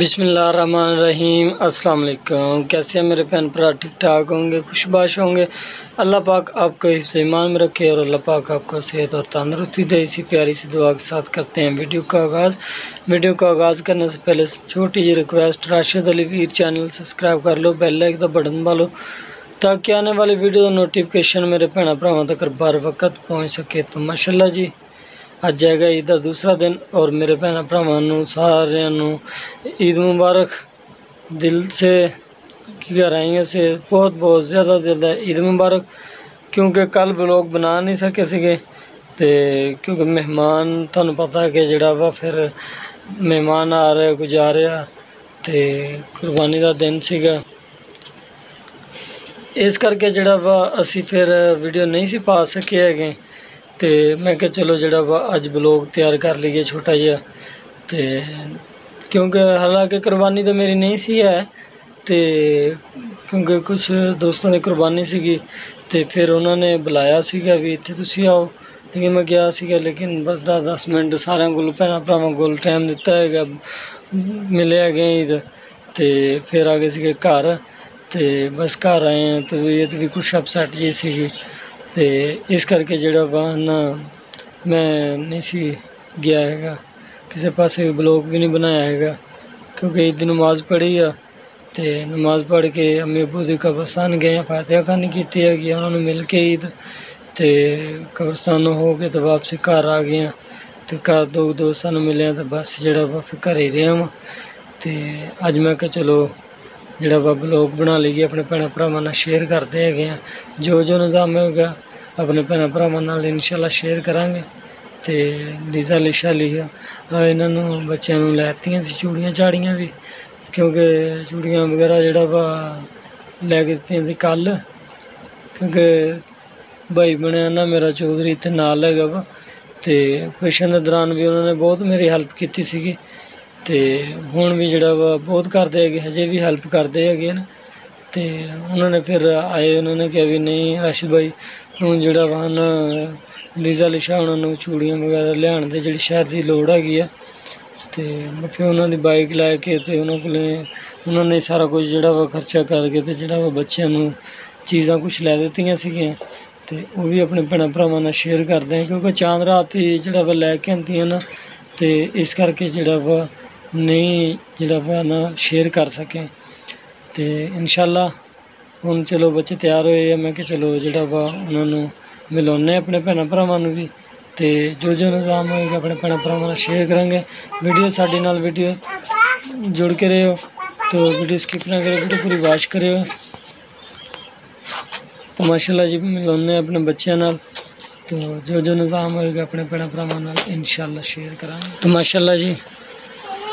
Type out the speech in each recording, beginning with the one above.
بسم اللہ الرحمن الرحیم، السلام علیکم۔ کیسے ہیں میرے پین پرا؟ ٹھیک ٹھاک ہوں گے، خوش باش ہوں گے۔ اللہ پاک آپ کو حفظ ایمان میں رکھے اور اللہ پاک آپ کو صحت اور تندرستی دے۔ اسی پیاری سی دعا کے ساتھ کرتے ہیں ویڈیو کا آغاز۔ ویڈیو کا آغاز کرنے سے پہلے چھوٹی جی ریکویسٹ راشد علی ویر چینل سبسکرائب کر لو بیل لائک دا بٹن بالو، تاکہ آنے والی ویڈیو نوٹیفیکیشن میرے بھن بھراؤں تک بر وقت پہنچ سکے۔ تو ماشاءاللہ جی ਅੱਜ ਹੈਗਾ ਈਦ ਦਾ ਦੂਸਰਾ ਦਿਨ ਔਰ ਮੇਰੇ ਭੈਣਾਂ ਭਰਾਵਾਂ ਨੂੰ, ਸਾਰਿਆਂ ਨੂੰ ਈਦ ਮੁਬਾਰਕ। ਦਿਲ ਸੇ ਗਹਿਰਾਈਆਂ ਸੇ? ਬਹੁਤ ਬਹੁਤ ਜ਼ਿਆਦਾ ਦਿਲ ਦਾ ਈਦ ਮੁਬਾਰਕ। ਕਿਉਂਕਿ ਕੱਲ ਬਲੌਗ ਬਣਾ ਨਹੀਂ ਸਕੇ ਸੀਗੇ ਤੇ ਕਿਉਂਕਿ ਮਹਿਮਾਨ, ਤੁਹਾਨੂੰ ਪਤਾ ਕਿ ਜਿਹੜਾ ਵਾ ਫਿਰ ਮਹਿਮਾਨ ਆ ਰਿਹਾ ਕੁਝ ਆ ਰਿਹਾ ਤੇ ਕੁਰਬਾਨੀ ਦਾ ਦਿਨ ਸੀਗਾ। ਇਸ ਕਰਕੇ ਜਿਹੜਾ ਵਾ ਅਸੀਂ ਫਿਰ ਵੀਡੀਓ ਨਹੀਂ ਸੀ ਪਾ ਸਕੇ ਹੈਗੇ। ਤੇ ਮੈਂ ਕਿਹਾ ਚਲੋ ਜਿਹੜਾ ਵਾ ਅੱਜ ਬਲੌਗ ਤਿਆਰ ਕਰ ਲਈਏ ਛੋਟਾ ਜਿਹਾ। ਤੇ ਕਿਉਂਕਿ ਹਾਲਾਂਕਿ ਕੁਰਬਾਨੀ ਤਾਂ ਮੇਰੀ ਨਹੀਂ ਸੀ ਹੈ, ਤੇ ਕਿਉਂਕਿ ਕੁਝ ਦੋਸਤਾਂ ਦੀ ਕੁਰਬਾਨੀ ਸੀਗੀ ਤੇ ਫਿਰ ਉਹਨਾਂ ਨੇ ਬੁਲਾਇਆ ਸੀਗਾ ਵੀ ਇੱਥੇ ਤੁਸੀਂ ਆਓ। ਲੇਕਿਨ ਮੈਂ ਗਿਆ ਸੀਗਾ, ਲੇਕਿਨ ਬਸ ਦਸ ਦਸ ਮਿੰਟ ਸਾਰਿਆਂ ਕੋਲ, ਭੈਣਾਂ ਭਰਾਵਾਂ ਕੋਲ ਟਾਈਮ ਦਿੱਤਾ ਹੈਗਾ, ਮਿਲਿਆ ਹੈਗੇ ਈਦ। ਤੇ ਫਿਰ ਆ ਗਏ ਸੀਗੇ ਘਰ, ਤੇ ਬਸ ਘਰ ਆਏ ਹਾਂ, ਤੇ ਇਹ ਵੀ ਕੁਛ ਅਪਸੈਟ ਜੀ ਸੀਗੀ। ਅਤੇ ਇਸ ਕਰਕੇ ਜਿਹੜਾ ਵਾ ਨਾ ਮੈਂ ਨਹੀਂ ਸੀ ਗਿਆ ਹੈਗਾ। ਕਿਸੇ ਪਾਸੇ ਬਲੋਗ ਵੀ ਨਹੀਂ ਬਣਾਇਆ ਹੈਗਾ, ਕਿਉਂਕਿ ਈਦ ਦੀ ਨਮਾਜ਼ ਪੜ੍ਹੀ ਆ ਅਤੇ ਨਮਾਜ਼ ਪੜ੍ਹ ਕੇ ਅੰਮੀ ਅੱਬੂ ਦੀ ਕਬਰਸਤਾਨ ਗਏ ਆ, ਫਾਤਿਹਾ ਖਾਨੀ ਕੀਤੀ ਹੈਗੀ ਆ, ਉਹਨਾਂ ਨੂੰ ਮਿਲ ਕੇ ਈਦ ਅਤੇ ਕਬਰਸਤਾਨ ਹੋ ਕੇ ਤੇ ਵਾਪਸੀ ਘਰ ਆ ਗਏ ਆ ਅਤੇ ਘਰ ਦੋ ਦੋਸਤਾਂ ਨੂੰ ਮਿਲਿਆ ਤਾਂ ਬਸ ਜਿਹੜਾ ਵਾ ਫਿਰ ਘਰ ਹੀ ਰਿਹਾ ਵਾਂ। ਅਤੇ ਅੱਜ ਮੈਂ ਕਿਹਾ ਚਲੋ ਜਿਹੜਾ ਵਾ ਬਲੌਗ ਬਣਾ ਲਈਏ, ਆਪਣੇ ਭੈਣਾਂ ਭਰਾਵਾਂ ਨਾਲ ਸ਼ੇਅਰ ਕਰਦੇ ਹੈਗੇ ਆ। ਜੋ ਜੋ ਨਿਜ਼ਾਮ ਹੋਏਗਾ ਆਪਣੇ ਭੈਣਾਂ ਭਰਾਵਾਂ ਨਾਲ ਇਨਸ਼ਾਅੱਲਾ ਸ਼ੇਅਰ ਕਰਾਂਗੇ ਤੇ ਲੀਜ਼ਾ ਲਿਸ਼ਾ ਲਿਆ। ਇਹਨਾਂ ਨੂੰ ਬੱਚਿਆਂ ਨੂੰ ਲੈਤੀਆਂ ਸੀ, ਚੂੜੀਆਂ ਝਾੜੀਆਂ ਵੀ, ਕਿਉਂਕਿ ਚੂੜੀਆਂ ਵਗੈਰਾ ਜਿਹੜਾ ਵਾ ਲੈ ਕੇ ਦਿੱਤੀਆਂ ਸੀ ਕੱਲ, ਕਿਉਂਕਿ ਭਾਈ ਬਣਿਆ ਨਾ ਮੇਰਾ ਚੌਧਰੀ ਇੱਥੇ ਨਾਲ ਹੈਗਾ ਵਾ, ਤੇ ਆਪਰੇਸ਼ਨ ਦੇ ਦੌਰਾਨ ਵੀ ਉਹਨਾਂ ਨੇ ਬਹੁਤ ਮੇਰੀ ਹੈਲਪ ਕੀਤੀ ਸੀਗੀ, ਤੇ ਹੁਣ ਵੀ ਜਿਹੜਾ ਵਾ ਬਹੁਤ ਕਰਦੇ ਹੈਗੇ, ਹਜੇ ਵੀ ਹੈਲਪ ਕਰਦੇ ਹੈਗੇ ਨੇ। ਅਤੇ ਉਹਨਾਂ ਨੇ ਫਿਰ ਆਏ, ਉਹਨਾਂ ਨੇ ਕਿਹਾ ਵੀ ਨਹੀਂ ਰਾਸ਼ਿਦ ਭਾਈ ਤੂੰ ਜਿਹੜਾ ਵਾ ਨਾ ਲੀਜ਼ਾ ਲਿਸ਼ਾ, ਉਹਨਾਂ ਨੂੰ ਚੂੜੀਆਂ ਵਗੈਰਾ ਲਿਆਉਣ ਦੇ ਜਿਹੜੀ ਸ਼ਹਿਰ ਦੀ ਲੋੜ ਹੈਗੀ ਆ ਅਤੇ ਫਿਰ ਉਹਨਾਂ ਦੀ ਬਾਈਕ ਲੈ ਕੇ ਅਤੇ ਉਹਨਾਂ ਕੋਲੇ ਉਹਨਾਂ ਨੇ ਸਾਰਾ ਕੁਝ ਜਿਹੜਾ ਵਾ ਖਰਚਾ ਕਰਕੇ ਅਤੇ ਜਿਹੜਾ ਵਾ ਬੱਚਿਆਂ ਨੂੰ ਚੀਜ਼ਾਂ ਕੁਝ ਲੈ ਦਿੱਤੀਆਂ ਸੀਗੀਆਂ ਅਤੇ ਉਹ ਵੀ ਆਪਣੇ ਭੈਣਾਂ ਭਰਾਵਾਂ ਨਾਲ ਸ਼ੇਅਰ ਕਰਦੇ ਆ, ਕਿਉਂਕਿ ਚਾਂਦ ਰਾਤ ਹੀ ਜਿਹੜਾ ਵਾ ਲੈ ਕੇ ਆਉਂਦੀਆਂ ਨਾ ਅਤੇ ਇਸ ਕਰਕੇ ਜਿਹੜਾ ਵਾ ਨਹੀਂ ਜਿਹੜਾ ਵਾ ਨਾ ਸ਼ੇਅਰ ਕਰ ਸਕੇ। ਤੇ ਇਨਸ਼ਾਅੱਲਾ ਹੁਣ ਚਲੋ ਬੱਚੇ ਤਿਆਰ ਹੋਏ ਆ ਮੈਂ ਕਿਹਾ ਚਲੋ ਜਿਹੜਾ ਵਾ ਉਹਨਾਂ ਨੂੰ ਮਿਲਾਉਂਦੇ ਆਪਣੇ ਭੈਣਾਂ ਭਰਾਵਾਂ ਨੂੰ ਵੀ ਤੇ ਜੋ ਜੋ ਨਿਜ਼ਾਮ ਹੋਏਗਾ ਆਪਣੇ ਭੈਣਾਂ ਭਰਾਵਾਂ ਨਾਲ ਸ਼ੇਅਰ ਕਰਾਂਗੇ ਵੀਡੀਓ ਸਾਡੇ ਨਾਲ ਵੀਡੀਓ ਜੁੜ ਕੇ ਰਹੋ तो वीडियो स्किप ना करें वीडियो पूरी वाच करें तो माशाल्लाह जी मिलाने अपने बच्चों नाल तो जो जो निज़ाम होएगा अपने भैन भरावां नाल इंशाल्लाह शेयर करांगे तो माशाल्लाह जी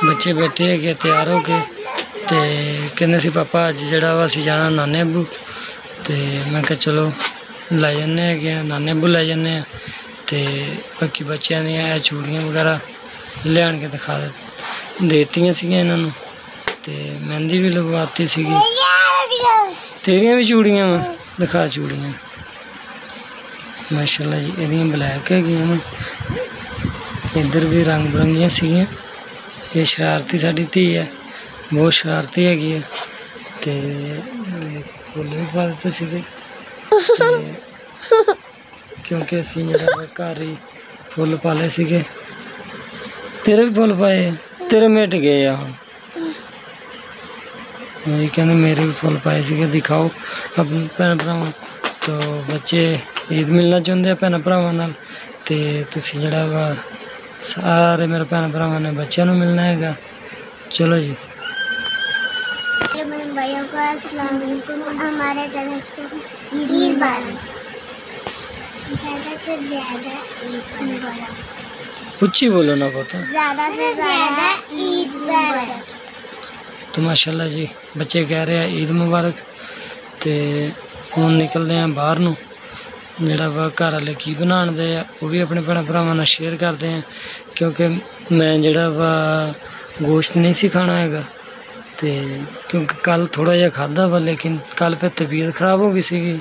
ਬੱਚੇ ਬੈਠੇ ਹੈਗੇ ਤਿਆਰ ਹੋ ਕੇ ਤੇ ਕਹਿੰਦੇ ਸੀ, ਪਾਪਾ, ਅੱਜ ਜਿਹੜਾ ਵਾ ਅਸੀਂ ਜਾਣਾ ਨਾਨੇ ਅੱਬੂ। ਤੇ ਮੈਂ ਕਿਹਾ, ਚਲੋ, ਲੈ ਜੰਨੇ ਹੈਗੇ ਆ, ਨਾਨੇ ਅੱਬੂ ਲੈ ਜੰਨੇ ਆ। ਤੇ ਬਾਕੀ ਬੱਚਿਆਂ ਦੀਆਂ ਇਹ ਚੂੜੀਆਂ ਵਗੈਰਾ ਲਿਆਣ ਕੇ ਦਿਖਾ ਦੇਤੀਆਂ ਸੀਗੀਆਂ ਇਹਨਾਂ ਨੂੰ। ਤੇ ਮਹਿੰਦੀ ਵੀ ਲਗਵਾਤੀ ਸੀਗੀ। ਤੇਰੀਆਂ ਵੀ ਚੂੜੀਆਂ ਵਾ? ਦਿਖਾ ਚੂੜੀਆਂ। ਮਾਸ਼ਾਅੱਲਾ ਜੀ, ਇਹਦੀਆਂ ਬਲੈਕ ਹੈਗੀਆਂ ਵਾ। ਇੱਧਰ ਵੀ ਰੰਗ ਬਰੰਗੀਆਂ ਸੀਗੀਆਂ। ਇਹ ਸ਼ਰਾਰਤੀ ਸਾਡੀ ਧੀ ਹੈ ਬਹੁਤ ਸ਼ਰਾਰਤੀ ਹੈਗੀ ਹੈ ਤੇ ਕੋਲੇ ਦਿੱਤੇ ਸੀਗੇ। ਤੇ ਕਿਉਂਕਿ ਅਸੀਂ ਜਿਹੜਾ ਘਰ ਹੀ ਫੁੱਲ ਪਾਲੇ ਸੀਗੇ। ਤੇਰੇ ਵੀ ਫੁੱਲ ਪਾਏ, ਤੇਰੇ ਮਿਟ ਗਏ ਆ। ਇਹ ਕਹਿੰਦੇ ਮੇਰੇ ਵੀ ਫੁੱਲ ਪਾਏ ਸੀਗੇ, ਦਿਖਾਓ ਆਪਣੇ ਭੈਣ ਭਰਾਵਾਂ ਤੋਂ। ਬੱਚੇ ਈਦ ਮਿਲਣਾ ਚਾਹੁੰਦੇ ਆ ਭੈਣ ਭਰਾਵਾਂ ਨਾਲ। ਤੇ ਤੁਸੀਂ ਜਿਹੜਾ ਵਾ ਸਾਰੇ ਮੇਰੇ ਭੈਣ ਭਰਾਵਾਂ ਨੇ ਬੱਚਿਆਂ ਨੂੰ ਮਿਲਣਾ ਹੈਗਾ। ਚਲੋ ਜੀ। بھائیوں کو السلام علیکم۔ ہمارے طرف سے عید بارہ زیادہ سے زیادہ عید اچھی بولو نا پتہ زیادہ سے زیادہ عید مبارک۔ تو ماشاءاللہ جی بچے کہہ رہے ہیں عید مبارک۔ تے ہن نکلدے ہیں باہر نو ਜਿਹੜਾ ਵਾ ਘਰ ਵਾਲੇ ਕੀ ਬਣਾਉਂਦੇ وہ بھی اپنے ਆਪਣੇ ਭੈਣਾਂ ਭਰਾਵਾਂ ਨਾਲ ਸ਼ੇਅਰ ਕਰਦੇ ਆ ਕਿਉਂਕਿ ਮੈਂ ਜਿਹੜਾ ਵਾ ਗੋਸ਼ਤ ਨਹੀਂ ਸੀ ਖਾਣਾ ਹੈਗਾ ਅਤੇ ਕਿਉਂਕਿ ਕੱਲ੍ਹ ਥੋੜ੍ਹਾ ਜਿਹਾ ਖਾਧਾ ਵਾ, ਲੇਕਿਨ ਕੱਲ੍ਹ ਫਿਰ ਤਬੀਅਤ ਖਰਾਬ ਹੋ ਗਈ ਸੀਗੀ।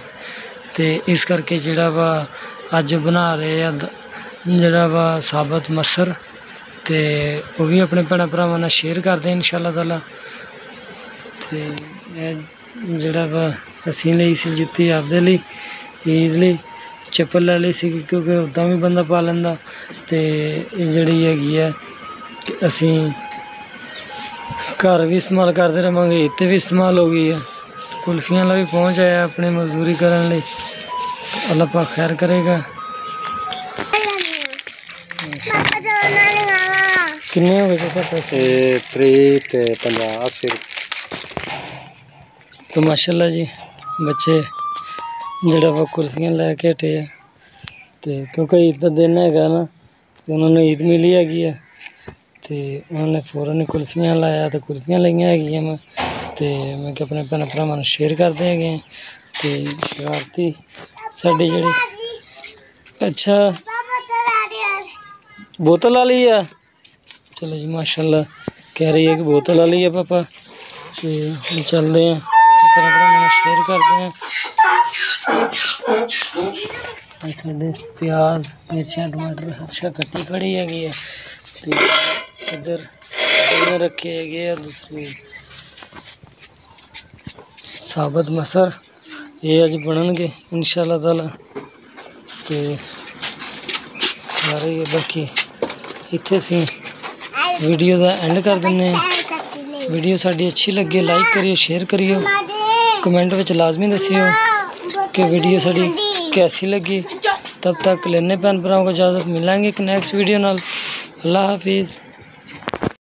ਅਤੇ ਇਸ ਕਰਕੇ ਜਿਹੜਾ ਵਾ ਅੱਜ ਬਣਾ ਰਹੇ ਆ ਦ- ਜਿਹੜਾ ਵਾ ਸਾਬਤ ਮਸਰ ਅਤੇ ਉਹ ਵੀ ਆਪਣੇ ਭੈਣਾਂ ਭਰਾਵਾਂ ਨਾਲ ਸ਼ੇਅਰ ਕਰਦੇ ਇਨਸ਼ਾ ਇਨਸ਼ਾਅੱਲਾ ਤਾਲਾ। ਅਤੇ ਇਹ ਜਿਹੜਾ ਵਾ ਅਸੀਂ ਲਈ ਸੀ ਜੁੱਤੀ ਆਪਦੇ ਲਈ, ਈਦ ਲਈ, ਚੱਪਲ ਲੈ ਲਈ ਸੀ ਕਿਉਂਕਿ ਉੱਦਾਂ ਵੀ ਬੰਦਾ ਪਾ ਲੈਂਦਾ। ਅਤੇ ਇਹ ਜਿਹੜੀ ਹੈਗੀ ਆ ਅਸੀਂ ਘਰ ਵੀ ਇਸਤੇਮਾਲ ਕਰਦੇ ਰਹਾਂਗੇ ਇੱਥੇ ਵੀ ਇਸਤੇਮਾਲ ਹੋ ਗਈ ਹੈ ਕੁਲਫੀਆਂ ਲਈ ਵੀ ਪਹੁੰਚ ਆਇਆ ਆਪਣੇ ਮਜ਼ਦੂਰੀ ਕਰਨ ਲਈ। ਅੱਲਾਹ ਪਾਕ ਖੈਰ ਕਰੇਗਾ। ਕਿੰਨੇ ਹੋ ਗਏ ਸਰ ਪੈਸੇ? 30 ਤੇ 50 ਫਿਰ ਤਾਂ ਮਾਸ਼ਾਅੱਲਾ ਜੀ ਬੱਚੇ ਜਿਹੜਾ ਵਾ ਕੁਲਫੀਆਂ ਲੈ ਕੇ ਹਟੇ ਆ। ਤੇ ਕਿਉਂਕਿ ਈਦ ਦਾ ਦਿਨ ਹੈਗਾ ਨਾ ਤੇ ਉਹਨਾਂ ਨੂੰ ਈਦ ਮਿਲੀ ਹੈਗੀ ਆ। ਤੇ ਉਹਨਾਂ ਨੇ ਫੌਰਨ ਹੀ ਕੁਲਫੀਆਂ ਲਾਇਆ ਤੇ ਕੁਲਫੀਆਂ ਲਈਆਂ ਹੈਗੀਆਂ ਮੈਂ ਤੇ ਮੈਂ ਕਿ ਆਪਣੇ ਭੈਣ ਭਰਾਵਾਂ ਨੂੰ ਸ਼ੇਅਰ ਕਰਦੇ ਹੈਗੇ ਆ। ਤੇ ਸ਼ਰਾਰਤੀ ਸਾਡੇ ਜਿਹੜੇ ਅੱਛਾ। ਪਾਪਾ ਤੋਂ ਲਾ ਬੋਤਲ ਵਾਲੀ ਆ। ਚਲੋ ਜੀ, ਮਾਸ਼ਾਅੱਲਾ, ਕਹਿ ਰਹੀ ਹੈ ਕਿ ਬੋਤਲ ਵਾਲੀ ਆ ਪਾਪਾ। ਤੇ ਹੁਣ ਚੱਲਦੇ ਆ। ਭੈਣ ਭਰਾਵਾਂ ਨੂੰ ਸ਼ੇਅਰ ਕਰਦੇ ਆ। ਸਾਡੇ ਪਿਆਜ਼, ਮਿਰਚਾਂ, ਟਮਾਟਰ, ਹਰਸ਼ਾ ਕੱਟੀ ਖੜੀ ਹੈਗੀ ਹੈ ਤੇ ادھر رکھے گئے اور دوسری۔ ثابت مسر یہ اج بنن گے ان شاء اللہ تعالی۔ تو سارے باقی اتنے ویڈیو دا اینڈ کر دینے ویڈیو ساری اچھی لگے، لائک کریو شیئر کریو۔ کمنٹ وچ لازمی ہو کہ ویڈیو ساری کیسی لگی۔ تب تک لینے بھن بھراؤں کو اجازت۔ ملیں گے ایک نیکسٹ ویڈیو نال۔ اللہ حافظ۔